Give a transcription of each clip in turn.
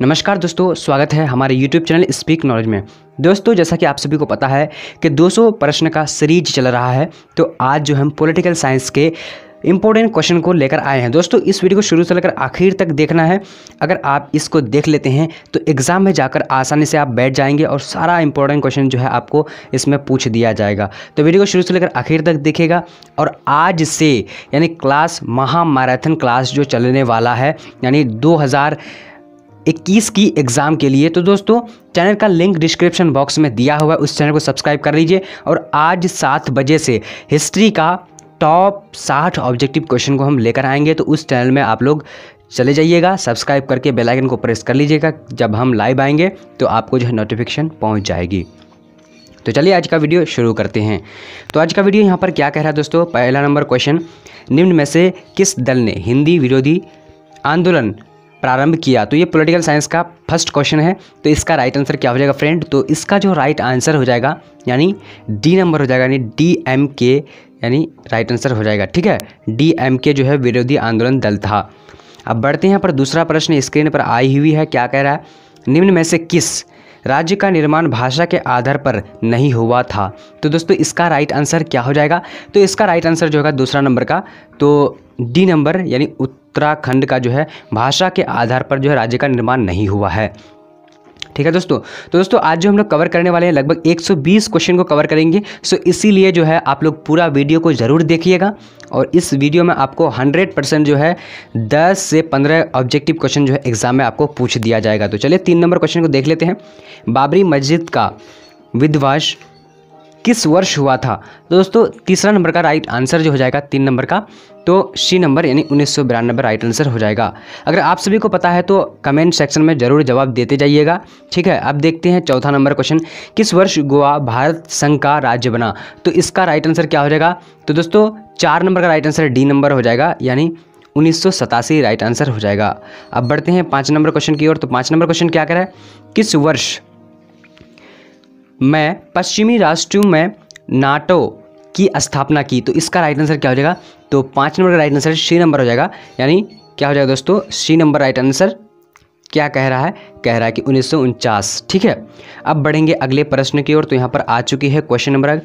नमस्कार दोस्तों, स्वागत है हमारे YouTube चैनल स्पीक नॉलेज में। दोस्तों, जैसा कि आप सभी को पता है कि 200 प्रश्न का सीरीज़ चल रहा है तो आज जो हम पॉलिटिकल साइंस के इंपॉर्टेंट क्वेश्चन को लेकर आए हैं। दोस्तों, इस वीडियो को शुरू से लेकर आखिर तक देखना है। अगर आप इसको देख लेते हैं तो एग्ज़ाम में जाकर आसानी से आप बैठ जाएँगे और सारा इंपॉर्टेंट क्वेश्चन जो है आपको इसमें पूछ दिया जाएगा। तो वीडियो को शुरू से लेकर आखिर तक देखेगा और आज से, यानी क्लास महा मैराथन क्लास जो चलने वाला है, यानी दो हज़ार 21 की एग्ज़ाम के लिए। तो दोस्तों, चैनल का लिंक डिस्क्रिप्शन बॉक्स में दिया हुआ है, उस चैनल को सब्सक्राइब कर लीजिए। और आज सात बजे से हिस्ट्री का टॉप साठ ऑब्जेक्टिव क्वेश्चन को हम लेकर आएँगे तो उस चैनल में आप लोग चले जाइएगा, सब्सक्राइब करके बेल आइकन को प्रेस कर लीजिएगा, जब हम लाइव आएँगे तो आपको जो है नोटिफिकेशन पहुँच जाएगी। तो चलिए आज का वीडियो शुरू करते हैं। तो आज का वीडियो यहाँ पर क्या कह रहा है दोस्तों? पहला नंबर क्वेश्चन, निम्न में से किस दल ने हिंदी विरोधी आंदोलन प्रारंभ किया। तो ये पॉलिटिकल साइंस का फ़र्स्ट क्वेश्चन है। तो इसका राइट आंसर क्या हो जाएगा फ्रेंड तो इसका जो राइट आंसर हो जाएगा, यानी डी नंबर हो जाएगा, यानी डी एम के यानी राइट आंसर हो जाएगा। ठीक है? डी एम के जो है विरोधी आंदोलन दल था। अब बढ़ते हैं यहाँ पर दूसरा प्रश्न स्क्रीन पर आई हुई है, क्या कह रहा है? निम्न में से किस राज्य का निर्माण भाषा के आधार पर नहीं हुआ था। तो दोस्तों, इसका राइट आंसर क्या हो जाएगा? तो इसका राइट आंसर जो होगा दूसरा नंबर का तो डी नंबर, यानी उत्तराखंड का जो है, भाषा के आधार पर जो है राज्य का निर्माण नहीं हुआ है। ठीक है दोस्तों? तो दोस्तों, आज जो हम लोग कवर करने वाले हैं, लगभग 120 क्वेश्चन को कवर करेंगे। सो इसीलिए जो है, आप लोग पूरा वीडियो को ज़रूर देखिएगा। और इस वीडियो में आपको 100 परसेंट जो है 10 से 15 ऑब्जेक्टिव क्वेश्चन जो है एग्ज़ाम में आपको पूछ दिया जाएगा। तो चलिए, तीन नंबर क्वेश्चन को देख लेते हैं। बाबरी मस्जिद का विध्वंस किस वर्ष हुआ था? तो दोस्तों, तीसरा नंबर का राइट आंसर जो हो जाएगा, तीन नंबर का तो सी नंबर यानी उन्नीस राइट आंसर हो जाएगा। अगर आप सभी को पता है तो कमेंट सेक्शन में ज़रूर जवाब देते जाइएगा, ठीक है? अब देखते हैं चौथा नंबर क्वेश्चन किस वर्ष गोवा भारत संघ का राज्य बना? तो इसका राइट आंसर क्या हो जाएगा? तो दोस्तों, चार नंबर का राइट आंसर डी नंबर हो जाएगा, यानी उन्नीस सौ सतासी राइट आंसर हो जाएगा। अब बढ़ते हैं पाँच नंबर क्वेश्चन की ओर तो पाँच नंबर क्वेश्चन क्या कह किस वर्ष में पश्चिमी राष्ट्रों में नाटो की स्थापना की। तो इसका राइट आंसर क्या हो जाएगा? तो पाँच नंबर का राइट आंसर सी नंबर हो जाएगा। यानी क्या हो जाएगा दोस्तों? सी नंबर राइट आंसर क्या कह रहा है? कह रहा है कि उन्नीस सौ उनचास। ठीक है? अब बढ़ेंगे अगले प्रश्न की ओर। तो यहाँ पर आ चुकी है क्वेश्चन नंबर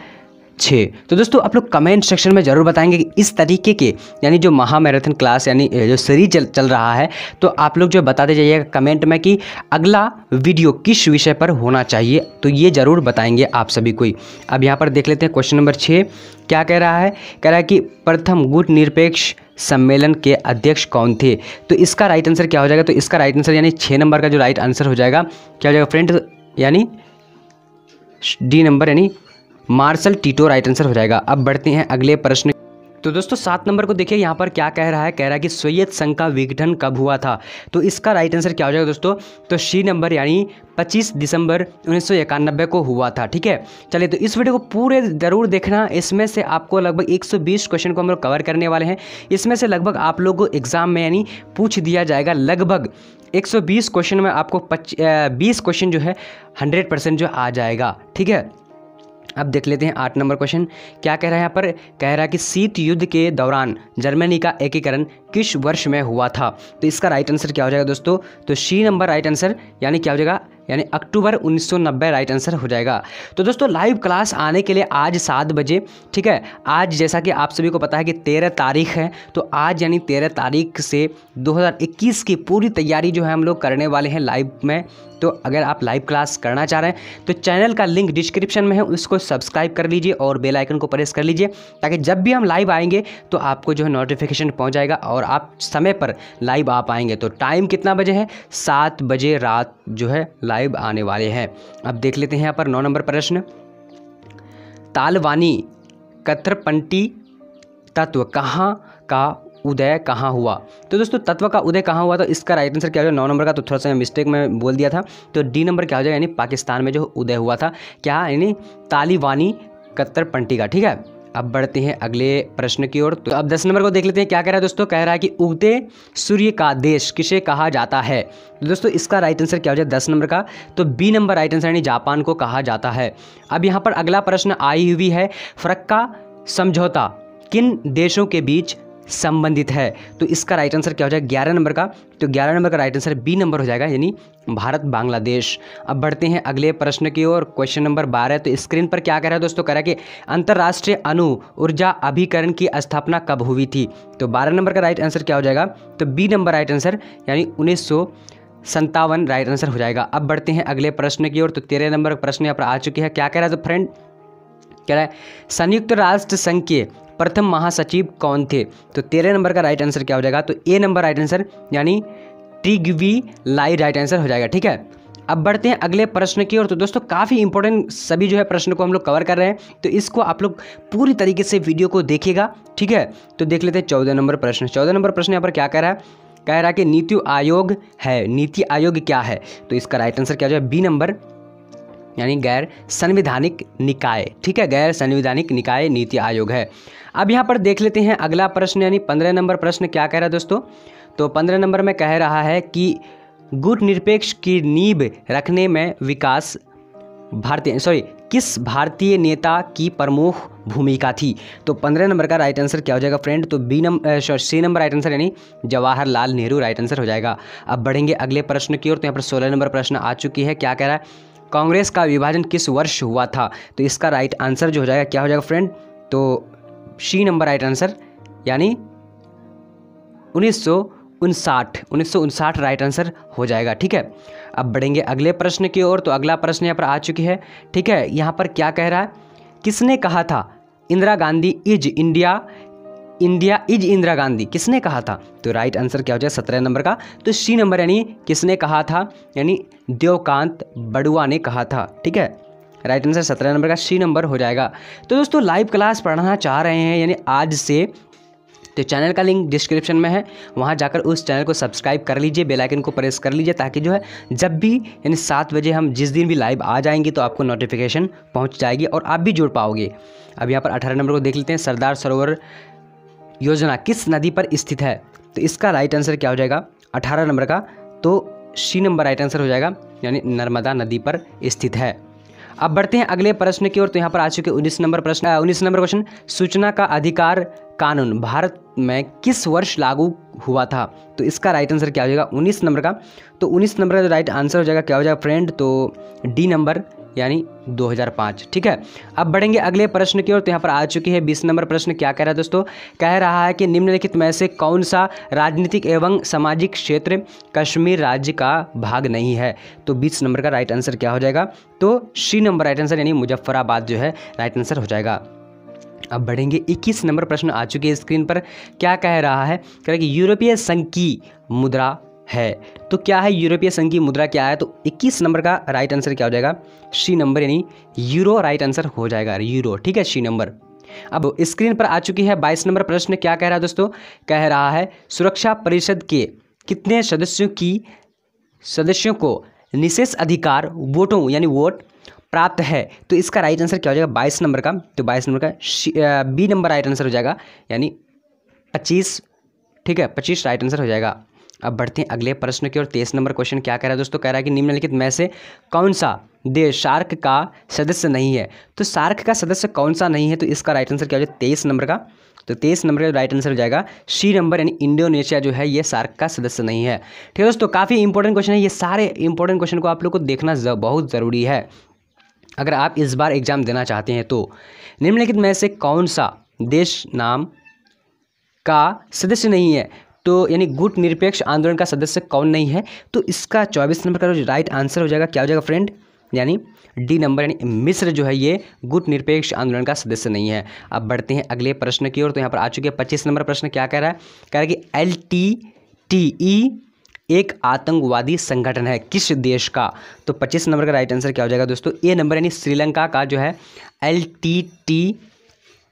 छः। तो दोस्तों आप लोग कमेंट सेक्शन में ज़रूर बताएँगे कि इस तरीके के यानी जो महा मैराथन क्लास यानी जो सीरीज़ चल, चल रहा है तो आप लोग जो बताते जाइएगा कमेंट में कि अगला वीडियो किस विषय पर होना चाहिए तो ये ज़रूर बताएँगे आप सभी को अब यहाँ पर देख लेते हैं क्वेश्चन नंबर छः। क्या कह रहा है? कह रहा है कि प्रथम गुट निरपेक्ष सम्मेलन के अध्यक्ष कौन थे? तो इसका राइट आंसर क्या हो जाएगा? तो इसका राइट आंसर यानी छः नंबर का जो राइट आंसर हो जाएगा क्या हो जाएगा? फ्रेंड यानी डी नंबर यानी मार्शल टीटो राइट आंसर हो जाएगा। अब बढ़ते हैं अगले प्रश्न। तो दोस्तों, सात नंबर को देखिए, यहाँ पर क्या कह रहा है? कह रहा है कि सोवियत संघ का विघटन कब हुआ था? तो इसका राइट आंसर क्या हो जाएगा दोस्तों? तो सी नंबर यानी 25 दिसंबर उन्नीस सौ इक्यानबे को हुआ था, ठीक है? चलिए तो इस वीडियो को पूरे ज़रूर देखना। इसमें से आपको लगभग 120 क्वेश्चन को हम लोग कवर करने वाले हैं। इसमें से लगभग आप लोग को एग्ज़ाम में यानी पूछ दिया जाएगा लगभग 120 क्वेश्चन में आपको बीस क्वेश्चन जो है हंड्रेड परसेंट जो आ जाएगा, ठीक है? अब देख लेते हैं आठ नंबर क्वेश्चन। क्या कह रहा है यहाँ पर? कह रहा है कि शीत युद्ध के दौरान जर्मनी का एकीकरण किस वर्ष में हुआ था? तो इसका राइट आंसर क्या हो जाएगा दोस्तों? तो सी नंबर राइट आंसर यानी क्या हो जाएगा? यानी अक्टूबर 1990 राइट आंसर हो जाएगा। तो दोस्तों लाइव क्लास आने के लिए आज सात बजे, ठीक है? आज जैसा कि आप सभी को पता है कि तेरह तारीख है तो आज यानी तेरह तारीख से 2021 की पूरी तैयारी जो है हम लोग करने वाले हैं लाइव में। तो अगर आप लाइव क्लास करना चाह रहे हैं तो चैनल का लिंक डिस्क्रिप्शन में है, उसको सब्सक्राइब कर लीजिए और बेल आइकन को प्रेस कर लीजिए, ताकि जब भी हम लाइव आएँगे तो आपको जो है नोटिफिकेशन पहुँच जाएगा और आप समय पर लाइव आ पाएँगे। तो टाइम कितना बजे है? सात बजे रात जो है लाइव आने वाले हैं। अब देख लेते हैं यहाँ पर नौ नंबर प्रश्न। तालवानी कथरपंटी तत्व कहाँ का उदय कहाँ हुआ? तो दोस्तों, तत्व का उदय कहाँ हुआ? तो इसका राइट आंसर क्या हो जाएगा नौ नंबर का तो थोड़ा सा मिस्टेक में बोल दिया था। तो डी नंबर क्या हो जाएगा? यानी पाकिस्तान में जो उदय हुआ था, क्या? यानी तालिबानी कत्तर पंटी का, ठीक है? अब बढ़ते हैं अगले प्रश्न की ओर। तो अब दस नंबर को देख लेते हैं, क्या कह रहा है दोस्तों? कह रहा है कि उगते सूर्य का देश किसे कहा जाता है? तो दोस्तों, इसका राइट आंसर क्या हो जाए? दस नंबर का। तो बी नंबर राइट आंसर यानी जापान को कहा जाता है। अब यहाँ पर अगला प्रश्न आई हुई है। फ्रक्का समझौता किन देशों के बीच संबंधित है। तो इसका राइट आंसर क्या हो जाएगा? ग्यारह नंबर का। तो ग्यारह नंबर का राइट आंसर बी नंबर हो जाएगा, यानी भारत बांग्लादेश। अब बढ़ते हैं अगले प्रश्न की ओर। क्वेश्चन नंबर बारह तो स्क्रीन पर क्या कह रहा है दोस्तों? कह रहा है कि अंतर्राष्ट्रीय अणु ऊर्जा अभिकरण की स्थापना कब हुई थी? तो बारह नंबर का राइट आंसर क्या हो जाएगा? तो बी नंबर राइट आंसर यानी उन्नीस संतावन राइट आंसर हो जाएगा। अब बढ़ते हैं अगले प्रश्न की ओर। तो तेरह नंबर प्रश्न यहाँ पर आ चुके हैं। क्या कह रहा है तो फ्रेंड कह रहा है, संयुक्त राष्ट्र संघ के प्रथम महासचिव कौन थे? तो तेरह नंबर का राइट आंसर क्या हो जाएगा? तो ए नंबर राइट आंसर यानी टिगवी लाई राइट आंसर हो जाएगा, ठीक है? अब बढ़ते हैं अगले प्रश्न की ओर। तो दोस्तों, काफ़ी इंपॉर्टेंट सभी जो है प्रश्न को हम लोग कवर कर रहे हैं। तो इसको आप लोग पूरी तरीके से वीडियो को देखिएगा, ठीक है? तो देख लेते हैं चौदह नंबर प्रश्न। चौदह नंबर प्रश्न यहाँ पर क्या कह रहा है? कह रहा है कि नीति आयोग है। नीति आयोग क्या है? तो इसका राइट आंसर क्या हो जाए? बी नंबर यानी गैर संविधानिक निकाय। ठीक है, गैर संविधानिक निकाय नीति आयोग है। अब यहाँ पर देख लेते हैं अगला प्रश्न, यानी पंद्रह नंबर प्रश्न क्या कह रहा है दोस्तों? तो पंद्रह नंबर में कह रहा है कि गुट निरपेक्ष की नींव रखने में विकास भारतीय सॉरी किस भारतीय नेता की प्रमुख भूमिका थी? तो पंद्रह नंबर का राइट आंसर क्या हो जाएगा फ्रेंड तो B number C number right answer यानी जवाहरलाल नेहरू राइट आंसर हो जाएगा। अब बढ़ेंगे अगले प्रश्न की ओर तो यहाँ पर सोलह नंबर प्रश्न आ चुकी है। क्या कह रहा है? कांग्रेस का विभाजन किस वर्ष हुआ था? तो इसका राइट आंसर जो हो जाएगा, क्या हो जाएगा फ्रेंड तो सी नंबर राइट आंसर यानी उन्नीस सौ उनसाठ राइट आंसर हो जाएगा, ठीक है? अब बढ़ेंगे अगले प्रश्न की ओर तो अगला प्रश्न यहाँ पर आ चुकी है, ठीक है? यहाँ पर क्या कह रहा है? किसने कहा था, Indira Gandhi is India? India is Indira Gandhi. किसने कहा था? तो राइट आंसर क्या हो जाए? सत्रह नंबर का। तो सी नंबर यानी किसने कहा था? यानी देवकांत बड़ुआ ने कहा था। ठीक है? राइट आंसर सत्रह नंबर का। सी नंबर हो जाएगा। तो दोस्तों लाइव क्लास पढ़ना चाह रहे हैं, यानी आज से तो चैनल का लिंक डिस्क्रिप्शन में है। वहाँ जाकर उस चैनल को सब्सक्राइब कर लीजिए बेल आइकन को प्रेस कर लीजिए, ताकि जो है, जब भी, यानी सात बजे हम जिस दिन भी लाइव आ जाएँगे तो आपको नोटिफिकेशन पहुँच जाएगी और आप भी जुड़ पाओगे। अब यहाँ पर अठारह नंबर को देख लेते हैं। सरदार सरोवर योजना किस नदी पर स्थित है? तो इसका राइट आंसर क्या हो जाएगा? अठारह नंबर का। तो सी नंबर राइट आंसर हो जाएगा, यानी नर्मदा नदी पर स्थित है। अब बढ़ते हैं अगले प्रश्न की ओर। तो यहाँ पर आ चुके उन्नीस नंबर प्रश्न उन्नीस नंबर क्वेश्चन सूचना का अधिकार कानून, भारत में किस वर्ष लागू हुआ था? तो इसका राइट आंसर क्या हो जाएगा? उन्नीस नंबर का। तो उन्नीस नंबर का राइट आंसर हो जाएगा, क्या हो जाएगा फ्रेंड तो डी नंबर यानी 2005 ठीक है? अब बढ़ेंगे अगले प्रश्न की ओर तो यहाँ पर आ चुकी है 20 नंबर प्रश्न। क्या कह रहा है दोस्तों? कह रहा है कि निम्नलिखित में से कौन सा राजनीतिक एवं सामाजिक क्षेत्र कश्मीर राज्य का भाग नहीं है? तो 20 नंबर का राइट आंसर क्या हो जाएगा? तो सी नंबर राइट आंसर यानी मुजफ्फराबाद जो है राइट आंसर हो जाएगा। अब बढ़ेंगे 21 नंबर प्रश्न आ चुके हैं स्क्रीन पर। क्या कह रहा है? कह रहा कि यूरोपीय संघ की मुद्रा है। तो क्या है यूरोपीय संघ की मुद्रा क्या है? तो 21 नंबर का राइट आंसर क्या हो जाएगा? सी नंबर यानी यूरो राइट आंसर हो जाएगा। यूरो ठीक है? सी नंबर अब स्क्रीन पर आ चुकी है 22 नंबर प्रश्न। क्या कह रहा है दोस्तों? कह रहा है, सुरक्षा परिषद के कितने सदस्यों की, सदस्यों को निशेष अधिकार, वोटों यानी वोट प्राप्त है? तो इसका राइट आंसर क्या हो जाएगा? बाईस नंबर का। तो बाईस नंबर का बी नंबर राइट आंसर हो जाएगा। यानी पच्चीस, ठीक है? पच्चीस राइट आंसर हो जाएगा। अब बढ़ते हैं अगले प्रश्न की ओर। तेईस नंबर क्वेश्चन क्या कह रहा है दोस्तों? कह रहा है कि निम्नलिखित में से कौन सा देश सार्क का सदस्य नहीं है? तो सार्क का सदस्य कौन सा नहीं है? तो इसका राइट आंसर क्या हो जाए? तेईस नंबर का। तो तेईस नंबर का राइट आंसर हो जाएगा सी नंबर यानी इंडोनेशिया जो है, ये सार्क का सदस्य नहीं है। ठीक है दोस्तों, काफ़ी इंपॉर्टेंट क्वेश्चन है। ये सारे इंपॉर्टेंट क्वेश्चन को आप लोग को देखना बहुत ज़रूरी है। अगर आप इस बार एग्ज़ाम देना चाहते हैं तो। निम्नलिखित में से कौन सा देश नाम का सदस्य नहीं है? तो यानी गुट निरपेक्ष आंदोलन का सदस्य कौन नहीं है? तो इसका चौबीस नंबर का जो राइट आंसर हो जाएगा, क्या हो जाएगा फ्रेंड यानी डी नंबर यानी मिस्र जो है ये गुट निरपेक्ष आंदोलन का सदस्य नहीं है। अब बढ़ते हैं अगले प्रश्न की ओर तो यहाँ पर आ चुके हैं। पच्चीस नंबर प्रश्न क्या कह रहा है? कह रहा है कि एल टी टी ई एक आतंकवादी संगठन है किस देश का? तो पच्चीस नंबर का राइट आंसर क्या हो जाएगा दोस्तों? ए नंबर यानी श्रीलंका का जो है एल टी टी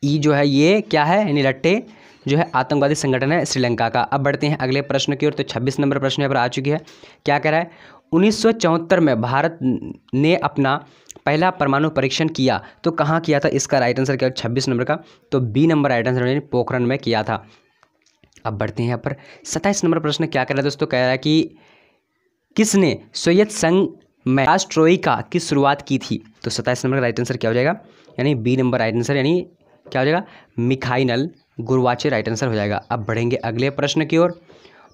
ई जो है ये क्या है? यानी रट्टे जो है आतंकवादी संगठन है श्रीलंका का। अब बढ़ते हैं अगले प्रश्न की ओर। तो छब्बीस नंबर प्रश्न यहाँ पर आ चुकी है। क्या कह रहा है? उन्नीस सौ चौहत्तर में भारत ने अपना पहला परमाणु परीक्षण किया। तो कहाँ किया था? इसका राइट आंसर क्या? छब्बीस नंबर का। तो B number right answer Pokhran में किया था। अब बढ़ते हैं यहाँ पर। सत्ताईस नंबर प्रश्न क्या कह रहा है दोस्तों? कह रहा है कि किसने सोवियत संघ में राष्ट्रोई का की शुरुआत की थी? तो सत्ताईस नंबर का राइट आंसर क्या हो जाएगा? यानी बी नंबर राइट आंसर यानी क्या हो जाएगा? मिखाइनल गुरुवाचे राइट आंसर हो जाएगा। अब बढ़ेंगे अगले प्रश्न की ओर।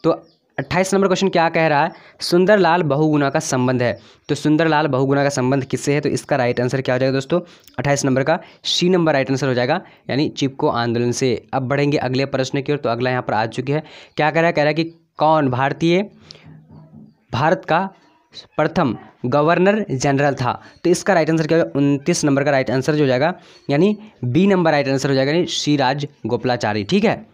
तो अट्ठाईस नंबर क्वेश्चन क्या कह रहा है? सुंदरलाल बहुगुना का संबंध है। तो सुंदरलाल बहुगुना का संबंध किससे है? तो इसका राइट आंसर क्या हो जाएगा दोस्तों? अट्ठाईस नंबर का सी नंबर राइट आंसर हो जाएगा, यानी चिपको आंदोलन से। अब बढ़ेंगे अगले प्रश्न की ओर तो अगला यहाँ पर आ चुकी है। क्या कह रहा है? कह रहा है कि कौन? भारतीय। भारत का प्रथम गवर्नर जनरल था। तो इसका राइट आंसर क्या होगा? उनतीस नंबर का राइट आंसर हो जाएगा, यानी बी नंबर राइट आंसर हो जाएगा, यानी श्री राज गोपलाचारी, ठीक है?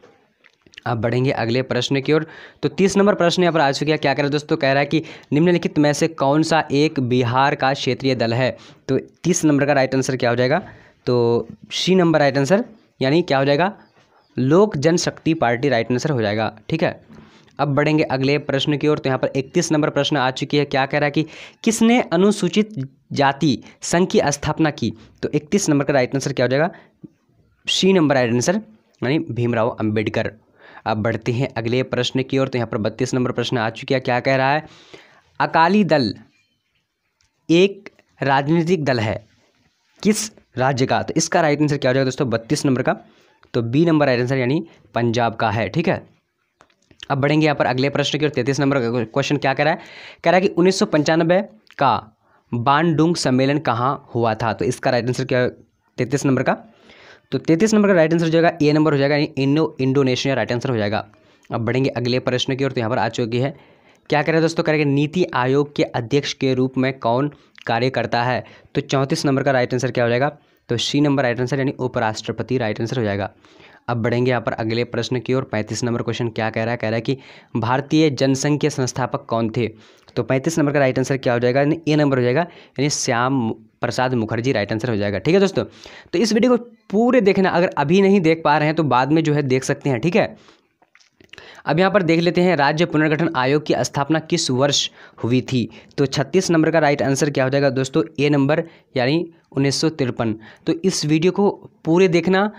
अब बढ़ेंगे अगले प्रश्न की ओर। तो तीस नंबर प्रश्न यहाँ पर आ चुके हैं। क्या कह रहा है दोस्तों? कह रहा है कि निम्नलिखित में से कौन सा एक बिहार का क्षेत्रीय दल है? तो तीस नंबर का राइट आंसर क्या हो जाएगा? तो सी नंबर राइट आंसर यानी क्या हो जाएगा? लोक जनशक्ति पार्टी राइट आंसर हो जाएगा, ठीक है? अब बढ़ेंगे अगले प्रश्न की ओर। तो यहाँ पर इकतीस नंबर प्रश्न आ चुकी है। क्या कह रहा है कि किसने अनुसूचित जाति संघ की स्थापना की? तो इकतीस नंबर का राइट आंसर क्या हो जाएगा? सी नंबर राइट आंसर यानी भीमराव अंबेडकर। अब बढ़ते हैं अगले प्रश्न की ओर। तो यहाँ पर बत्तीस नंबर प्रश्न आ चुकी है। क्या कह रहा है? अकाली दल एक राजनीतिक दल है। किस राज्य का? तो इसका राइट आंसर क्या हो जाएगा दोस्तों? बत्तीस नंबर का। तो बी नंबर राइट आंसर यानी पंजाब का है। ठीक है? अब बढ़ेंगे यहाँ पर अगले प्रश्न की ओर, तैतीस नंबर का क्वेश्चन क्या कह रहा है? कह रहा है कि उन्नीस सौ पंचानबे का बानडुंग सम्मेलन कहाँ हुआ था? तो इसका राइट आंसर क्या तैतीस नंबर का। तो तैतीस नंबर का राइट आंसर हो जाएगा ए नंबर हो जाएगा इंडो इंडोनेशिया राइट आंसर हो जाएगा। अब बढ़ेंगे अगले प्रश्न की ओर तो यहाँ पर आ चुकी है। क्या कह रहे हैं दोस्तों? करेंगे नीति आयोग के अध्यक्ष के रूप में कौन कार्य करता है? तो चौंतीस नंबर का राइट आंसर क्या हो जाएगा? तो सी नंबर राइट आंसर यानी उपराष्ट्रपति राइट आंसर हो जाएगा। अब बढ़ेंगे यहाँ पर अगले प्रश्न की ओर। पैंतीस नंबर क्वेश्चन क्या कह रहा है? कह रहा है कि भारतीय जनसंघ के संस्थापक कौन थे? तो पैंतीस नंबर का राइट आंसर क्या हो जाएगा? यानी ए नंबर हो जाएगा, यानी श्याम प्रसाद मुखर्जी राइट आंसर हो जाएगा। ठीक है दोस्तों? तो इस वीडियो को पूरे देखना, अगर अभी नहीं देख पा रहे हैं तो बाद में जो है देख सकते हैं, ठीक है? अब यहाँ पर देख लेते हैं, राज्य पुनर्गठन आयोग की स्थापना किस वर्ष हुई थी? तो 36 नंबर का राइट आंसर क्या हो जाएगा दोस्तों? ए नंबर, यानी उन्नीस सौ तिरपन। तो इस वीडियो को पूरे देखना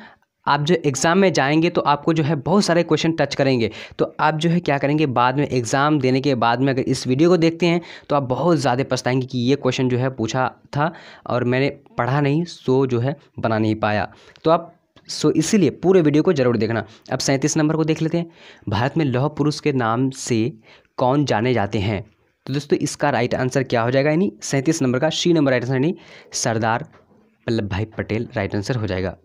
आप जो एग्ज़ाम में जाएँगे तो आपको जो है बहुत सारे क्वेश्चन टच करेंगे। तो आप जो है क्या करेंगे, बाद में एग्ज़ाम देने के बाद में अगर इस वीडियो को देखते हैं तो आप बहुत ज़्यादा पछताएँगे कि ये क्वेश्चन जो है पूछा था और मैंने पढ़ा नहीं सो जो है बना नहीं पाया। तो आप सो इसीलिए पूरे वीडियो को ज़रूर देखना। अब सैंतीस नंबर को देख लेते हैं। भारत में लौह पुरुष के नाम से कौन जाने जाते हैं? तो दोस्तों, इसका राइट आंसर क्या हो जाएगा? यानी सैंतीस नंबर का सी नंबर राइट आंसर यानी सरदार वल्लभ भाई पटेल राइट आंसर हो जाएगा।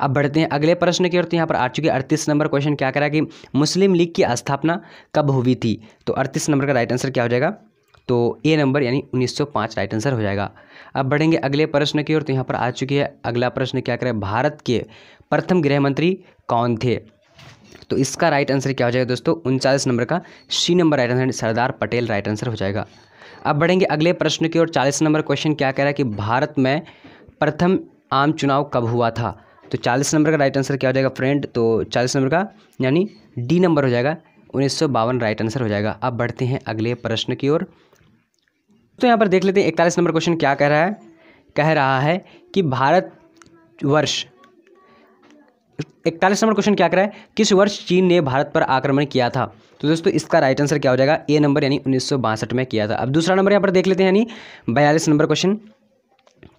अब बढ़ते हैं अगले प्रश्न की ओर। तो यहाँ पर आ चुके अड़तीस नंबर क्वेश्चन। क्या करा कि मुस्लिम लीग की स्थापना कब हुई थी? तो अड़तीस नंबर का राइट आंसर क्या हो जाएगा? तो ए नंबर यानी 1905 राइट आंसर हो जाएगा। अब बढ़ेंगे अगले प्रश्न की ओर। तो यहाँ पर आ चुकी है अगला प्रश्न। क्या करें भारत के प्रथम गृह मंत्री कौन थे? तो इसका राइट आंसर क्या हो जाएगा दोस्तों? उनचालीस नंबर का C number right answer, Sardar Patel right answer हो जाएगा। अब बढ़ेंगे अगले प्रश्न की ओर। चालीस नंबर क्वेश्चन क्या कह रहा है कि भारत में प्रथम आम चुनाव कब हुआ था? तो चालीस नंबर का राइट आंसर क्या हो जाएगा फ्रेंड तो चालीस नंबर का, यानी डी नंबर हो जाएगा, उन्नीस सौ बावन राइट आंसर हो जाएगा। अब बढ़ते हैं अगले प्रश्न की ओर। तो यहाँ पर देख लेते हैं, इकतालीस नंबर क्वेश्चन क्या कह रहा है? कह रहा है कि भारत वर्ष, इकतालीस नंबर क्वेश्चन क्या कह रहा है? किस वर्ष चीन ने भारत पर आक्रमण किया था? तो दोस्तों, इसका राइट आंसर क्या हो जाएगा? ए नंबर यानी उन्नीस सौ बासठ में किया था। अब दूसरा नंबर यहाँ पर देख लेते हैं, यानी बयालीस नंबर क्वेश्चन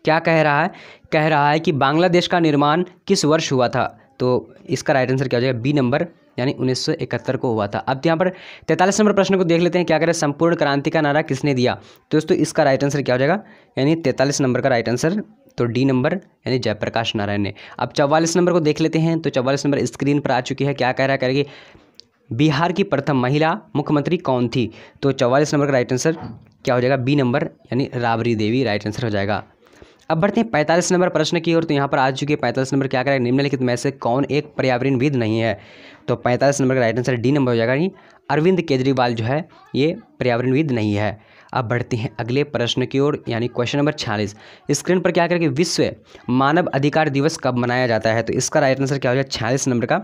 क्या कह रहा है? कह रहा है कि बांग्लादेश का निर्माण किस वर्ष हुआ था? तो इसका राइट आंसर क्या हो जाएगा? बी नंबर यानी 1971 को हुआ था। अब यहाँ पर तैंतालीस नंबर प्रश्न को देख लेते हैं, क्या करें संपूर्ण क्रांति का नारा किसने दिया? तो दोस्तों, इसका राइट आंसर क्या हो जाएगा? यानी तैंतालीस नंबर का राइट आंसर तो डी नंबर यानी जयप्रकाश नारायण ने। अब चौवालीस नंबर को देख लेते हैं तो चौवालीस नंबर स्क्रीन पर आ चुकी है। क्या कह रहा करेगी बिहार की प्रथम महिला मुख्यमंत्री कौन थी? तो चौवालीस नंबर का राइट आंसर क्या हो जाएगा? बी नंबर यानी राबरी देवी राइट आंसर हो जाएगा। अब बढ़ते हैं पैंतालीस नंबर प्रश्न की ओर। तो यहाँ पर आ चुके पैंतालीस नंबर। क्या करें? निम्नलिखित में से कौन एक पर्यावरणविद नहीं है? तो पैंतालीस नंबर का राइट आंसर डी नंबर हो जाएगा। यानी अरविंद केजरीवाल जो है, ये पर्यावरणविद नहीं है। अब बढ़ते हैं अगले प्रश्न की ओर। यानी क्वेश्चन नंबर छियालीस। स्क्रीन पर क्या करें विश्व मानव अधिकार दिवस कब मनाया जाता है? तो इसका राइट आंसर क्या हो जाएगा? छियालीस नंबर का।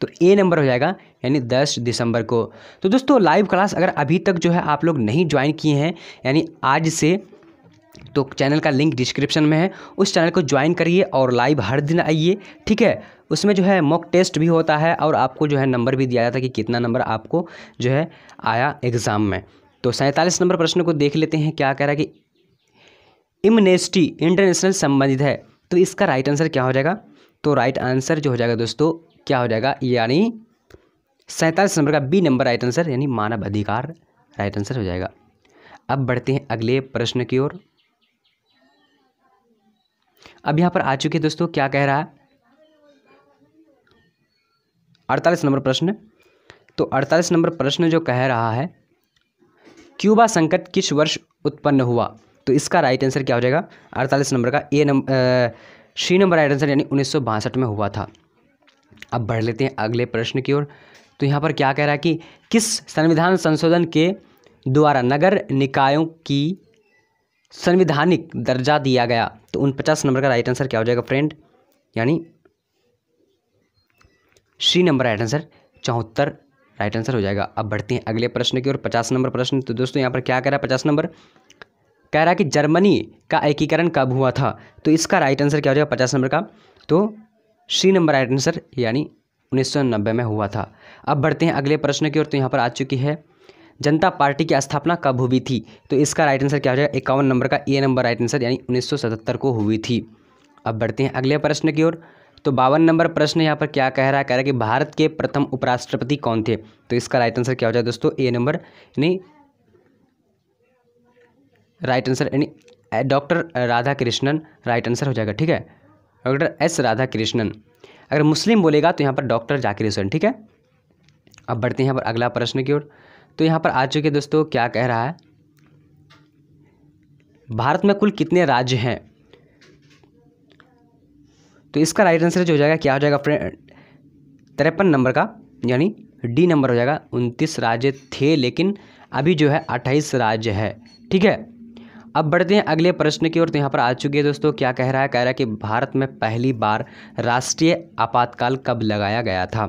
तो ए नंबर हो जाएगा, यानी दस दिसंबर को। तो दोस्तों लाइव क्लास अगर अभी तक जो है आप लोग नहीं ज्वाइन किए हैं, यानी आज से तो चैनल का लिंक डिस्क्रिप्शन में है, उस चैनल को ज्वाइन करिए और लाइव हर दिन आइए, ठीक है? उसमें जो है मॉक टेस्ट भी होता है और आपको जो है नंबर भी दिया जाता है कि कितना नंबर आपको जो है आया एग्ज़ाम में। तो सैंतालीस नंबर प्रश्न को देख लेते हैं, क्या कह रहा है कि इमनेस्टी इंटरनेशनल संबंधित है तो इसका राइट आंसर क्या हो जाएगा? तो राइट आंसर जो हो जाएगा दोस्तों, क्या हो जाएगा? यानी सैंतालीस नंबर का बी नंबर राइट आंसर यानी मानव अधिकार राइट आंसर हो जाएगा। अब बढ़ते हैं अगले प्रश्न की ओर। अब यहाँ पर आ चुके दोस्तों, क्या कह रहा है? अड़तालीस नंबर प्रश्न। तो अड़तालीस नंबर प्रश्न जो कह रहा है, क्यूबा संकट किस वर्ष उत्पन्न हुआ? तो इसका राइट आंसर क्या हो जाएगा? अड़तालीस नंबर का A number C number right answer यानी उन्नीस सौ बासठ में हुआ था। अब बढ़ लेते हैं अगले प्रश्न की ओर। तो यहाँ पर क्या कह रहा है कि किस संविधान संशोधन के द्वारा नगर निकायों की संविधानिक दर्जा दिया गया। तो उन पचास नंबर का राइट आंसर क्या हो जाएगा फ्रेंड यानी सी नंबर राइट आंसर चौहत्तर राइट आंसर हो जाएगा। अब बढ़ते हैं अगले प्रश्न की ओर, पचास नंबर प्रश्न। तो दोस्तों, यहाँ पर क्या कह रहा है पचास नंबर? कह रहा है कि जर्मनी का एकीकरण कब हुआ था? तो इसका राइट आंसर क्या हो जाएगा पचास नंबर का? तो सी नंबर राइट आंसर यानी उन्नीस सौ नब्बे में हुआ था। अब बढ़ते हैं अगले प्रश्न की ओर तो यहाँ पर आ चुकी है जनता पार्टी की स्थापना कब हुई थी? तो इसका राइट आंसर क्या हो जाएगा? इक्यावन नंबर का ए नंबर राइट आंसर यानी उन्नीस सौ सतहत्तर को हुई थी। अब बढ़ते हैं अगले प्रश्न की ओर। तो बावन नंबर प्रश्न यहाँ पर क्या कह रहा है? कह रहा है कि भारत के प्रथम उपराष्ट्रपति कौन थे? तो इसका राइट आंसर क्या हो जाएगा दोस्तों? ए नंबर यानी राइट आंसर यानी doctor Radha Krishnan right answer हो जाएगा, ठीक है? डॉक्टर एस राधा कृष्णन अगर मुस्लिम बोलेगा तो यहाँ पर डॉक्टर जाकिर हुसैन, ठीक है? अब बढ़ते हैं यहाँ पर अगला प्रश्न की ओर। तो यहाँ पर आ चुके दोस्तों, क्या कह रहा है? भारत में कुल कितने राज्य हैं? तो इसका राइट आंसर जो हो जाएगा, क्या हो जाएगा फ्रेंड तिरपन नंबर का, यानी डी नंबर हो जाएगा। उनतीस राज्य थे, लेकिन अभी जो है अट्ठाईस राज्य है। ठीक है? अब बढ़ते हैं अगले प्रश्न की ओर। तो यहाँ पर आ चुके हैं दोस्तों, क्या कह रहा है? कह रहा है कि भारत में पहली बार राष्ट्रीय आपातकाल कब लगाया गया था?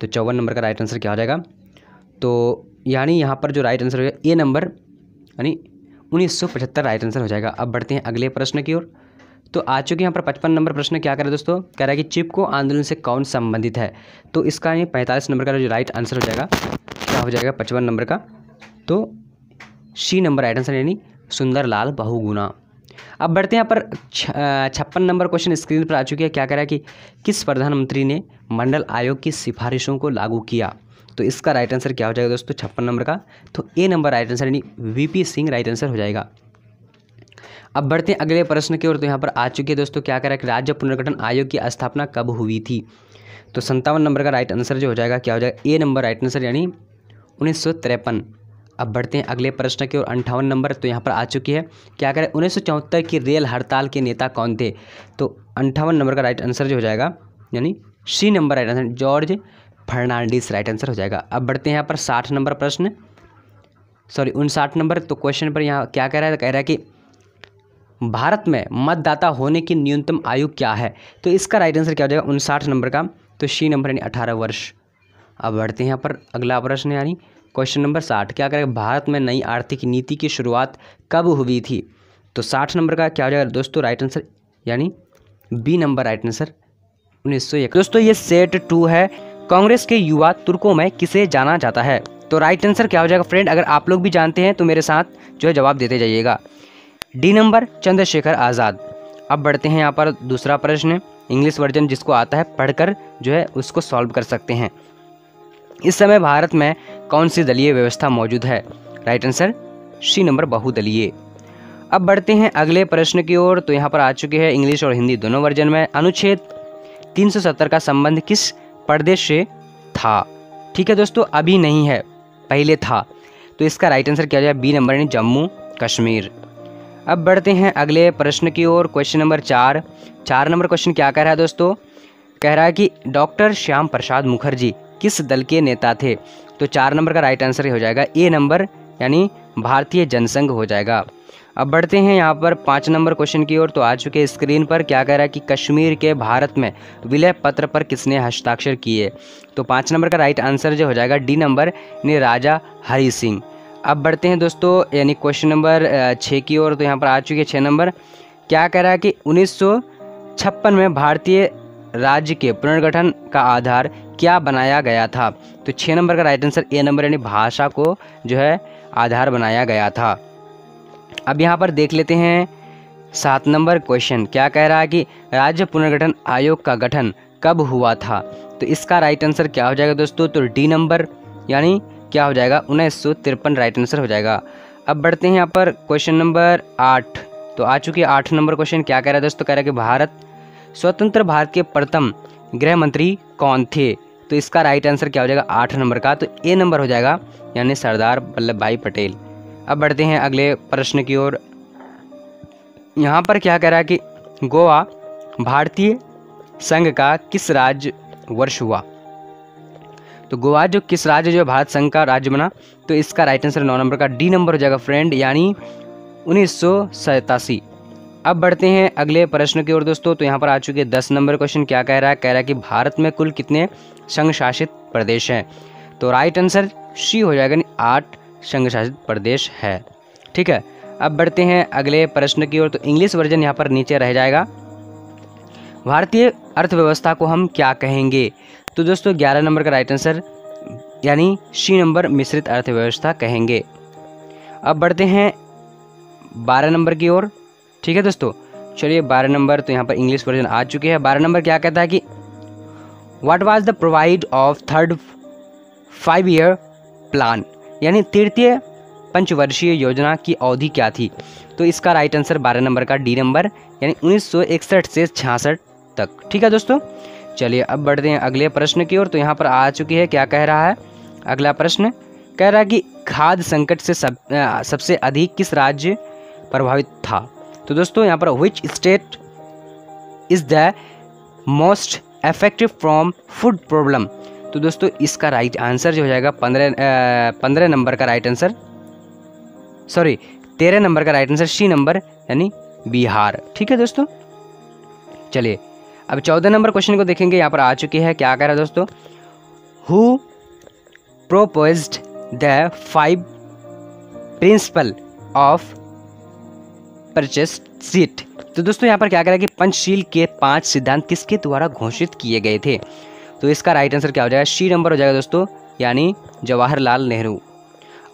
तो चौवन नंबर का राइट आंसर क्या हो जाएगा? तो यानी यहाँ पर जो राइट आंसर हो ए नंबर यानी उन्नीस सौ पचहत्तर राइट आंसर हो जाएगा। अब बढ़ते हैं अगले प्रश्न की ओर। तो आ चुके यहाँ पर पचपन नंबर प्रश्न। क्या करे दोस्तों? कह रहा है कि चिपको आंदोलन से कौन संबंधित है? तो इसका ये पैंतालीस नंबर का जो राइट आंसर हो जाएगा, क्या हो जाएगा? पचपन नंबर का। तो सी नंबर राइट आंसर यानी सुंदरलाल बहुगुना अब बढ़ते हैं यहाँ पर छप्पन नंबर क्वेश्चन स्क्रीन पर आ चुके हैं। क्या कह रहा है कि किस प्रधानमंत्री ने मंडल आयोग की सिफारिशों को लागू किया? तो इसका राइट आंसर क्या हो जाएगा दोस्तों? छप्पन नंबर का। तो ए नंबर राइट आंसर यानी वीपी सिंह राइट आंसर हो जाएगा। अब बढ़ते हैं अगले प्रश्न की ओर। तो यहाँ पर आ चुके हैं दोस्तों, क्या कह रहा है कि राज्य पुनर्गठन आयोग की स्थापना कब हुई थी? तो संतावन नंबर का राइट आंसर जो हो जाएगा, क्या हो जाएगा? ए नंबर राइट आंसर यानी उन्नीस सौ तिरपन। अब बढ़ते हैं अगले प्रश्न की ओर। अंठावन नंबर तो यहाँ पर आ चुकी है। क्या करें उन्नीस की रेल हड़ताल के नेता कौन थे? तो अंठावन नंबर का राइट आंसर जो हो जाएगा, यानी C number right answer George Fernandes right answer हो जाएगा। अब बढ़ते हैं यहाँ पर साठ नंबर प्रश्न। सॉरी उनसाठ नंबर तो क्वेश्चन पर यहाँ क्या कह रहा है? कह रहा है कि भारत में मतदाता होने की न्यूनतम आयु क्या है? तो इसका राइट आंसर क्या हो जाएगा? उनसाठ नंबर का। तो सी नंबर यानी अठारह वर्ष। अब बढ़ते हैं यहाँ पर अगला प्रश्न यानी क्वेश्चन नंबर साठ। क्या करेगा भारत में नई आर्थिक नीति की शुरुआत कब हुई थी? तो साठ नंबर का क्या हो जाएगा? दोस्तों राइट आंसर यानी बी नंबर राइट आंसर उन्नीस सौ एक। दोस्तों, ये सेट टू है। कांग्रेस के युवा तुर्कों में किसे जाना जाता है? तो राइट आंसर क्या हो जाएगा फ्रेंड अगर आप लोग भी जानते हैं तो मेरे साथ जो है जवाब देते जाइएगा। D number Chandrashekhar Azad. अब बढ़ते हैं यहाँ पर दूसरा प्रश्न इंग्लिश वर्जन जिसको आता है, पढ़कर जो है उसको सॉल्व कर सकते हैं। इस समय भारत में कौन सी दलीय व्यवस्था मौजूद है? राइट आंसर सी नंबर बहुदलीय। अब बढ़ते हैं अगले प्रश्न की ओर तो यहाँ पर आ चुके हैं इंग्लिश और हिंदी दोनों वर्जन में। अनुच्छेद 370 का संबंध किस प्रदेश से था। ठीक है दोस्तों, अभी नहीं है, पहले था। तो इसका राइट आंसर क्या हो जाए बी नंबर यानी जम्मू कश्मीर। अब बढ़ते हैं अगले प्रश्न की ओर क्वेश्चन नंबर चार। चार नंबर क्वेश्चन क्या कह रहा है दोस्तों? कह रहा है कि डॉक्टर श्याम प्रसाद मुखर्जी किस दल के नेता थे? तो चार नंबर का राइट आंसर हो जाएगा ए नंबर यानी भारतीय जनसंघ हो जाएगा। अब बढ़ते हैं यहाँ पर पाँच नंबर क्वेश्चन की ओर तो आ चुके स्क्रीन पर। क्या कह रहा है कि कश्मीर के भारत में विलय पत्र पर किसने हस्ताक्षर किए? तो पाँच नंबर का राइट आंसर जो हो जाएगा डी नंबर, यानी राजा हरी सिंह। अब बढ़ते हैं दोस्तों, यानी क्वेश्चन नंबर छः की ओर तो यहाँ पर आ चुके छः नंबर। क्या कह रहा है कि उन्नीस सौ छप्पन में भारतीय राज्य के पुनर्गठन का आधार क्या बनाया गया था? तो छः नंबर का राइट आंसर ए नंबर, यानी भाषा को जो है, आधार बनाया गया था। अब यहाँ पर देख लेते हैं सात नंबर क्वेश्चन। क्या कह रहा है कि राज्य पुनर्गठन आयोग का गठन कब हुआ था? तो इसका राइट आंसर क्या हो जाएगा दोस्तों? तो डी नंबर, यानी क्या हो जाएगा? उन्नीस सौ तिरपन राइट आंसर हो जाएगा। अब बढ़ते हैं यहाँ पर क्वेश्चन नंबर आठ। तो आ चुके आठ नंबर क्वेश्चन। क्या कह रहा है दोस्तों? कह रहा है कि भारत स्वतंत्र भारत के प्रथम गृह मंत्री कौन थे? तो इसका राइट आंसर क्या हो जाएगा? आठ नंबर का। तो ए नंबर हो जाएगा, यानी सरदार वल्लभ भाई पटेल। अब बढ़ते हैं अगले प्रश्न की ओर। यहाँ पर क्या कह रहा है कि गोवा भारतीय संघ का किस राज्य वर्ष हुआ? तो गोवा जो किस राज्य, जो भारत संघ का राज्य बना तो इसका राइट आंसर नौ नंबर का डी नंबर हो जाएगा फ्रेंड यानी उन्नीस अब बढ़ते हैं अगले प्रश्न की ओर दोस्तों तो यहाँ पर आ चुके दस नंबर क्वेश्चन क्या कह रहा है? कह रहा है कि भारत में कुल कितने संघ शासित प्रदेश हैं? तो राइट आंसर सी हो जाएगा आठ संघ शासित प्रदेश है। ठीक है, अब बढ़ते हैं अगले प्रश्न की ओर। तो इंग्लिश वर्जन यहाँ पर नीचे रह जाएगा। भारतीय अर्थव्यवस्था को हम क्या कहेंगे? तो दोस्तों, ग्यारह नंबर का राइट आंसर यानी सी नंबर मिश्रित अर्थव्यवस्था कहेंगे। अब बढ़ते हैं बारह नंबर की ओर। ठीक है दोस्तों, चलिए बारह नंबर तो यहाँ पर इंग्लिश वर्जन आ चुके हैं। बारह नंबर क्या कहता है कि what was the provide of third five year plan यानी तृतीय पंचवर्षीय योजना की अवधि क्या थी? तो इसका राइट आंसर बारह नंबर का डी नंबर, यानी उन्नीस से छियासठ तक। ठीक है दोस्तों? चलिए अब बढ़ते हैं अगले प्रश्न की ओर। तो यहाँ पर आ चुकी है, क्या कह रहा है? अगला प्रश्न, कह रहा है कि खाद्य संकट से सब सबसे अधिक किस राज्य प्रभावित था? तो दोस्तों, यहाँ पर which state is the most effective from food problem तो दोस्तों, इसका राइट आंसर जो हो जाएगा पंद्रह पंद्रह नंबर का राइट आंसर सॉरी तेरह नंबर का राइट आंसर सी नंबर, यानी बिहार। ठीक है दोस्तों? चलिए, अब चौदह नंबर क्वेश्चन को देखेंगे, यहाँ पर आ चुकी है। क्या कह रहा है दोस्तों? Who propose the five principle of purchase seat तो दोस्तों, यहाँ पर क्या कह रहा है कि पंचशील के पाँच सिद्धांत किसके द्वारा घोषित किए गए थे? तो इसका राइट आंसर क्या हो जाएगा? सी नंबर हो जाएगा दोस्तों, यानी जवाहरलाल नेहरू।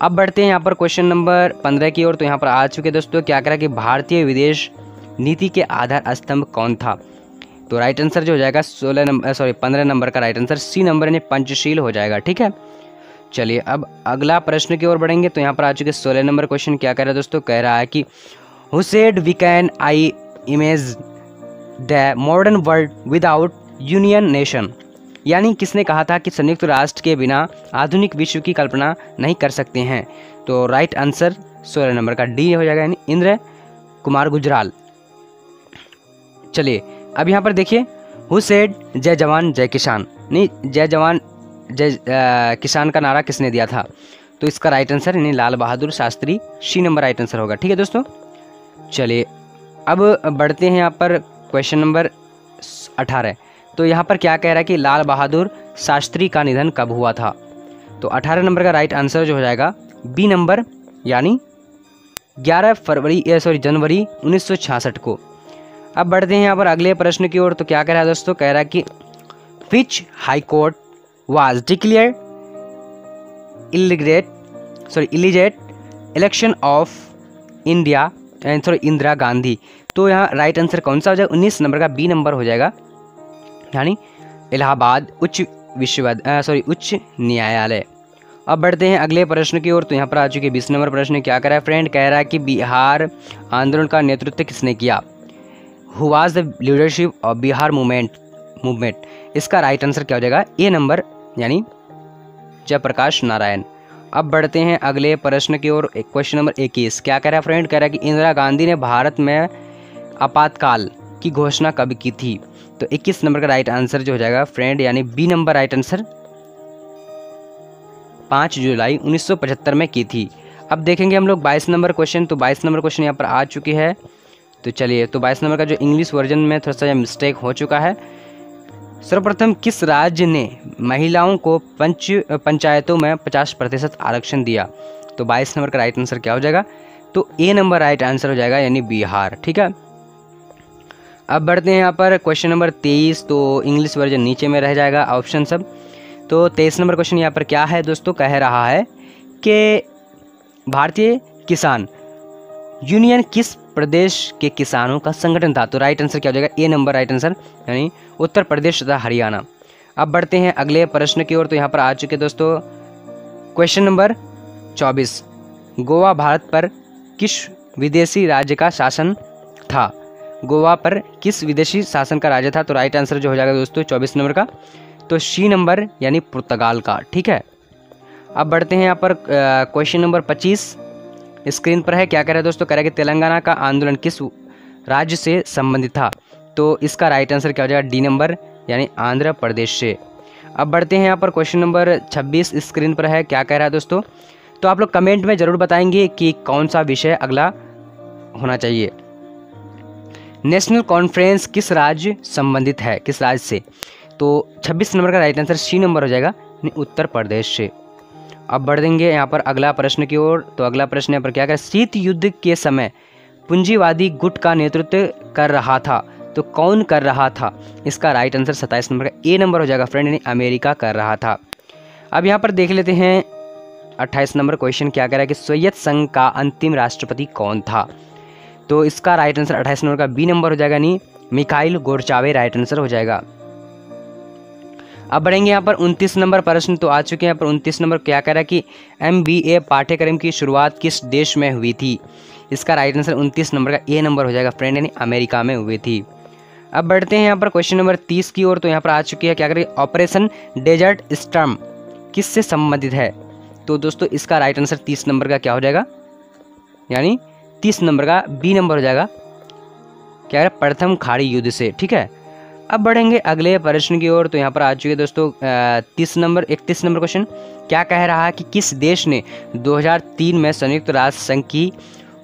अब बढ़ते हैं यहाँ पर क्वेश्चन नंबर पंद्रह की ओर तो यहाँ पर आ चुके दोस्तों, क्या कह रहा कि भारतीय विदेश नीति के आधार स्तंभ कौन था? तो राइट आंसर जो हो जाएगा, सोलह नंबर सॉरी पंद्रह नंबर का राइट आंसर सी नंबर यानी पंचशील हो जाएगा, ठीक है? चलिए, अब अगला प्रश्न की ओर बढ़ेंगे तो यहाँ पर आ चुके सोलह नंबर क्वेश्चन क्या कह रहा है दोस्तों? कह रहा है कि who said we can I image the modern world without union nation. यानी किसने कहा था कि संयुक्त राष्ट्र के बिना आधुनिक विश्व की कल्पना नहीं कर सकते हैं? तो राइट आंसर सोलह नंबर का डी हो जाएगा यानी इंद्र कुमार गुजराल। चलिए, अब यहाँ पर देखिए हु सेड जय जवान, जय किसान नहीं, जय जवान, जय किसान का नारा किसने दिया था? तो इसका राइट आंसर यानी Lal Bahadur Shastri C number right answer होगा। ठीक है दोस्तों? चलिए, अब बढ़ते हैं यहाँ पर क्वेश्चन नंबर अठारह। तो यहाँ पर क्या कह रहा है कि लाल बहादुर शास्त्री का निधन कब हुआ था? तो अठारह नंबर का राइट आंसर जो हो जाएगा बी नंबर, यानी 11 फरवरी सॉरी जनवरी उन्नीस सौ छियासठ को। अब बढ़ते हैं यहाँ पर अगले प्रश्न की ओर तो क्या कह रहा है दोस्तों? कह रहा है कि which high court was declare इलिग्रेट sorry illegitimate election of India and sorry Indira Gandhi तो यहाँ राइट आंसर कौन सा हो जाएगा? उन्नीस नंबर का बी नंबर हो जाएगा यानी इलाहाबाद उच्च विश्वविद्यालय सॉरी उच्च न्यायालय। अब बढ़ते हैं अगले प्रश्न की ओर। तो यहाँ पर आ चुके बीस नंबर प्रश्न, क्या कह रहा है फ्रेंड कह रहा है कि बिहार आंदोलन का नेतृत्व किसने किया? Who was the leadership of Bihar movement movement इसका राइट आंसर क्या हो जाएगा? ए नंबर यानी जयप्रकाश नारायण। अब बढ़ते हैं अगले प्रश्न की ओर। क्वेश्चन नंबर इक्कीस। क्या कह रहा है फ्रेंड कह रहा है कि इंदिरा गांधी ने भारत में आपातकाल की घोषणा कब की थी? तो 21 नंबर का राइट आंसर जो हो जाएगा फ्रेंड यानी बी नंबर राइट आंसर 5 जुलाई 1975 में की थी। अब देखेंगे हम लोग 22 नंबर क्वेश्चन तो 22 नंबर क्वेश्चन यहाँ पर आ चुकी है। तो चलिए तो 22 नंबर का जो इंग्लिश वर्जन में थोड़ा सा मिस्टेक हो चुका है। सर्वप्रथम, किस राज्य ने महिलाओं को पंच, पंचायतों में 50 प्रतिशत आरक्षण दिया? तो 22 नंबर का राइट आंसर क्या हो जाएगा? तो ए नंबर राइट आंसर हो जाएगा, यानी बिहार, ठीक है? अब बढ़ते हैं यहाँ पर क्वेश्चन नंबर तेईस तो इंग्लिश वर्जन नीचे में रह जाएगा ऑप्शन सब। तो तेईस नंबर क्वेश्चन यहाँ पर क्या है दोस्तों? कह रहा है कि भारतीय किसान यूनियन किस प्रदेश के किसानों का संगठन था? तो राइट आंसर क्या हो जाएगा? ए नंबर राइट आंसर यानी उत्तर प्रदेश तथा हरियाणा। अब बढ़ते हैं अगले प्रश्न की ओर तो यहाँ पर आ चुके दोस्तों। क्वेश्चन नंबर चौबीस, गोवा भारत पर किस विदेशी राज्य का शासन था? गोवा पर किस विदेशी शासन का राज्य था? तो राइट आंसर जो हो जाएगा दोस्तों, चौबीस नंबर का। तो सी नंबर यानी पुर्तगाल का, ठीक है? अब बढ़ते हैं यहाँ पर क्वेश्चन नंबर पच्चीस। स्क्रीन पर है, क्या कह रहे हैं दोस्तों? कह रहे हैं कि तेलंगाना का आंदोलन किस राज्य से संबंधित था? तो इसका राइट आंसर क्या हो जाएगा? डी नंबर यानी आंध्र प्रदेश से। अब बढ़ते हैं यहाँ पर क्वेश्चन नंबर 26 स्क्रीन पर है, क्या कह रहा है दोस्तों? तो आप लोग कमेंट में ज़रूर बताएँगे कि कौन सा विषय अगला होना चाहिए। नेशनल कॉन्फ्रेंस किस राज्य संबंधित है? किस राज्य से? तो 26 नंबर का राइट आंसर सी नंबर हो जाएगा उत्तर प्रदेश से। अब बढ़ देंगे यहाँ पर अगला प्रश्न की ओर। तो अगला प्रश्न यहाँ पर क्या कर शीत युद्ध के समय पूंजीवादी गुट का नेतृत्व कर रहा था। तो कौन कर रहा था? इसका राइट आंसर सत्ताईस नंबर का ए नंबर हो जाएगा फ्रेंड यानी अमेरिका कर रहा था। अब यहाँ पर देख लेते हैं, अट्ठाईस नंबर क्वेश्चन क्या कह रहा है कि सोवियत संघ का अंतिम राष्ट्रपति कौन था? तो इसका राइट आंसर अट्ठाईस नंबर का बी नंबर हो जाएगा नहीं मिखाइल गोरचावे राइट आंसर हो जाएगा। अब बढ़ेंगे यहाँ पर उनतीस नंबर प्रश्न तो आ चुके हैं यहाँ पर उनतीस नंबर। क्या कह रहा है कि एमबीए पाठ्यक्रम की शुरुआत किस देश में हुई थी? इसका राइट आंसर उनतीस नंबर का ए नंबर हो जाएगा, फ्रेंड, यानी अमेरिका में हुई थी। अब बढ़ते हैं यहाँ पर क्वेश्चन नंबर तीस की ओर तो यहाँ पर आ चुकी है, क्या करें ऑपरेशन डेजर्ट स्टर्म किससे संबंधित है? तो दोस्तों, इसका राइट आंसर तीस नंबर का क्या हो जाएगा? यानी तीस नंबर का, बी नंबर हो जाएगा। क्या है? प्रथम खाड़ी युद्ध से, ठीक है? अब बढ़ेंगे अगले प्रश्न की ओर तो यहाँ पर आ चुके दोस्तों तीस नंबर, इकतीस नंबर क्वेश्चन। क्या कह रहा है कि किस देश ने 2003 में संयुक्त राष्ट्र संघ की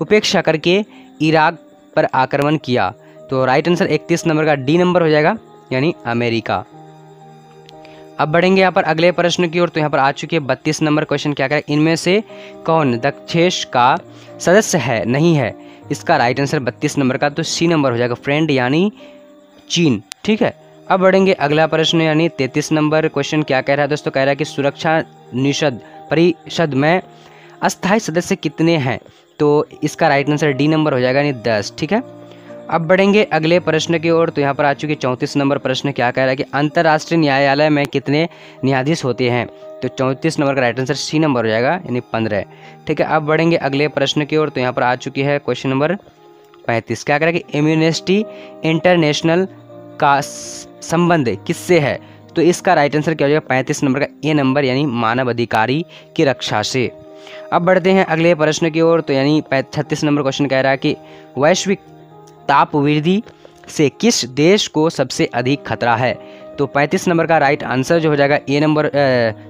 उपेक्षा करके इराक पर आक्रमण किया? तो राइट आंसर इकतीस नंबर का, डी नंबर हो जाएगा, यानी अमेरिका। अब बढ़ेंगे यहाँ पर अगले प्रश्न की ओर तो यहाँ पर आ चुके हैं बत्तीस नंबर क्वेश्चन। क्या करें? इनमें से कौन दक्षेश का सदस्य है? नहीं है। इसका राइट आंसर बत्तीस नंबर का तो सी नंबर हो जाएगा फ्रेंड यानी चीन। ठीक है? अब बढ़ेंगे अगला प्रश्न यानी तैतीस नंबर क्वेश्चन। क्या कह रहा है दोस्तों? कह रहा है कि सुरक्षा निषद परिषद में अस्थायी सदस्य कितने हैं? तो इसका राइट आंसर डी नंबर हो जाएगा यानी दस। ठीक है? अब बढ़ेंगे अगले प्रश्न की ओर। तो यहाँ पर आ चुके चौंतीस नंबर प्रश्न क्या कह रहा है कि अंतर्राष्ट्रीय न्यायालय में कितने न्यायाधीश होते हैं? तो चौंतीस नंबर का राइट आंसर सी नंबर हो जाएगा, यानी पंद्रह। ठीक है, अब बढ़ेंगे अगले प्रश्न की ओर। तो यहाँ पर आ चुकी है क्वेश्चन नंबर पैंतीस। क्या करें कि इम्यूनिस्टी इंटरनेशनल का संबंध किससे है? तो इसका राइट आंसर क्या हो जाएगा? पैंतीस नंबर का ए नंबर, यानी मानव अधिकारी की रक्षा से। अब बढ़ते हैं अगले प्रश्न की ओर। तो यानी छत्तीस नंबर क्वेश्चन कह रहा है कि वैश्विक ताप वृद्धि से किस देश को सबसे अधिक खतरा है? तो 35 नंबर का राइट आंसर जो हो जाएगा ए नंबर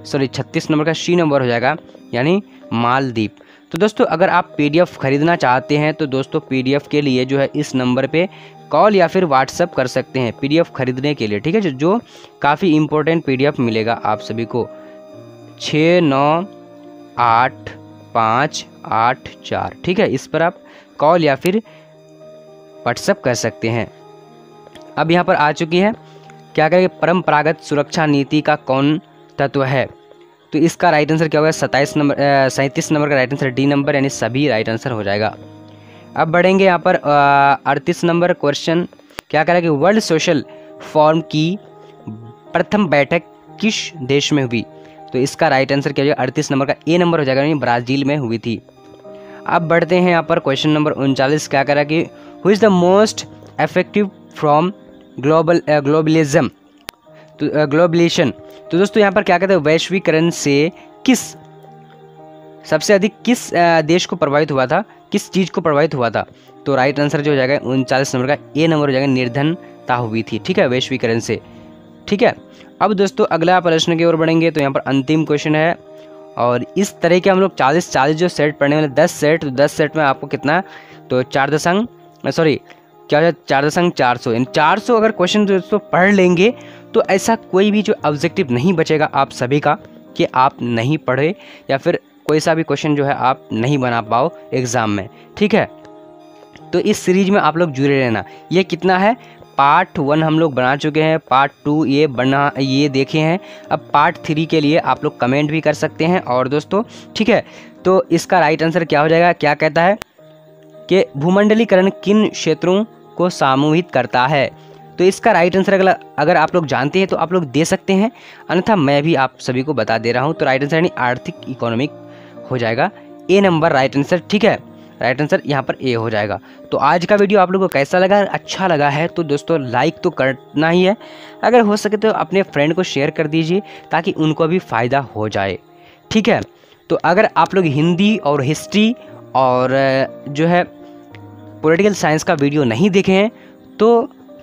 सॉरी 36 नंबर का सी नंबर हो जाएगा यानी मालदीप। तो दोस्तों अगर आप पीडीएफ खरीदना चाहते हैं तो दोस्तों पीडीएफ के लिए जो है इस नंबर पे कॉल या फिर व्हाट्सअप कर सकते हैं पीडीएफ खरीदने के लिए ठीक है जो, जो काफ़ी इम्पोर्टेंट पीडीएफ मिलेगा आप सभी को। छः नौ आठ पाँच आठ चार ठीक है? इस पर आप कॉल या फिर व्हाट्सअप कर सकते हैं। अब यहाँ पर आ चुकी है, क्या करेंगे परंपरागत सुरक्षा नीति का कौन तत्व है? तो इसका राइट आंसर क्या होगा? सत्ताईस नंबर सैंतीस नंबर का राइट आंसर डी नंबर यानी सभी राइट आंसर हो जाएगा। अब बढ़ेंगे यहाँ पर अड़तीस नंबर क्वेश्चन क्या करें कि वर्ल्ड सोशल फॉर्म की प्रथम बैठक किस देश में हुई? तो इसका राइट आंसर क्या हो जाएगा अड़तीस नंबर का ए नंबर हो जाएगा, यानी ब्राज़ील में हुई थी। अब बढ़ते हैं यहाँ पर क्वेश्चन नंबर उनचालीस, क्या करा कि who is the most effective from global globalism globalization तो दोस्तों यहाँ पर क्या कहते हैं? वैश्वीकरण से किस सबसे अधिक किस uh, देश को प्रभावित हुआ था? किस चीज़ को प्रभावित हुआ था? तो राइट आंसर जो हो जाएगा उनचालीस नंबर का ए नंबर हो जाएगा निर्धनता हुई थी। ठीक है वैश्वीकरण से। ठीक है अब दोस्तों अगला प्रश्न की ओर बढ़ेंगे तो यहाँ पर अंतिम क्वेश्चन है। और इस तरह के हम लोग चालीस चालीस जो सेट पढ़ने वाले दस सेट तो दस सेट में आपको कितना? तो चार दशंग सॉरी क्या हो? चार दशंग चार सौ। यानी चार सौ अगर क्वेश्चन दोस्तों पढ़ लेंगे तो ऐसा कोई भी जो ऑब्जेक्टिव नहीं बचेगा आप सभी का, कि आप नहीं पढ़े, या फिर कोई सा भी क्वेश्चन जो है आप नहीं बना पाओ एग्ज़ाम में। ठीक है? तो इस सीरीज़ में आप लोग जुड़े रहना। ये कितना है? पार्ट वन हम लोग बना चुके हैं। पार्ट टू ये बना, ये देखे हैं। अब पार्ट थ्री के लिए आप लोग कमेंट भी कर सकते हैं। और दोस्तों, ठीक है? तो इसका राइट आंसर क्या हो जाएगा? क्या कहता है? कि भूमंडलीकरण किन क्षेत्रों को सामूहित करता है? तो इसका राइट आंसर अगर अगर आप लोग जानते हैं तो आप लोग दे सकते हैं। अन्यथा, मैं भी आप सभी को बता दे रहा हूँ। तो राइट आंसर यानी आर्थिक इकोनॉमिक हो जाएगा। ए नंबर राइट आंसर ठीक है? राइट आंसर यहाँ पर ए हो जाएगा। तो आज का वीडियो आप लोगों को कैसा लगा? अच्छा लगा है? तो दोस्तों लाइक तो करना ही है। अगर हो सके तो अपने फ्रेंड को शेयर कर दीजिए, ताकि उनको भी फ़ायदा हो जाए। ठीक है? तो अगर आप लोग हिंदी और हिस्ट्री और जो है पॉलिटिकल साइंस का वीडियो नहीं देखे हैं तो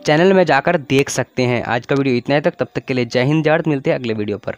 चैनल में जाकर देख सकते हैं। आज का वीडियो इतना है तक, तब तक के लिए जय हिंद, जय मिलते हैं अगले वीडियो पर।